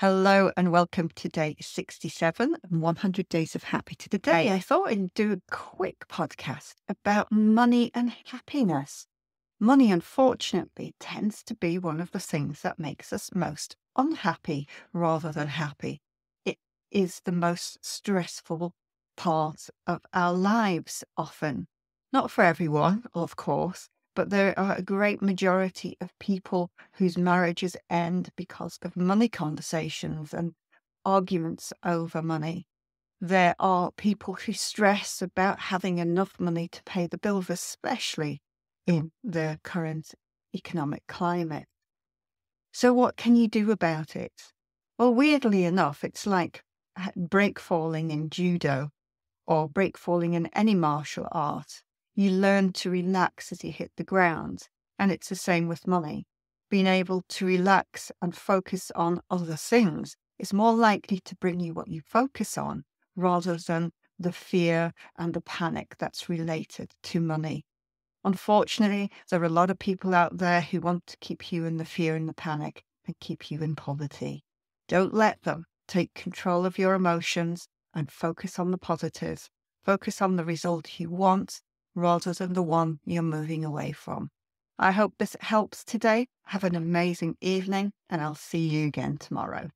Hello and welcome to day 67 and 100 Days of Happy. To Today, I thought I'd do a quick podcast about money and happiness. Money, unfortunately, tends to be one of the things that makes us most unhappy rather than happy. It is the most stressful part of our lives often. Not for everyone, of course, but there are a great majority of people whose marriages end because of money conversations and arguments over money. There are people who stress about having enough money to pay the bills, especially in the current economic climate. So, what can you do about it? Well, weirdly enough, it's like uh, break falling in judo or break falling in any martial art you learn to relax as you hit the ground. And it's the same with money. Being able to relax and focus on other things is more likely to bring you what you focus on rather than the fear and the panic that's related to money. Unfortunately, there are a lot of people out there who want to keep you in the fear and the panic and keep you in poverty. Don't let them take control of your emotions and focus on the positives. Focus on the result you want rather than the one you're moving away from. I hope this helps today. Have an amazing evening, and I'll see you again tomorrow.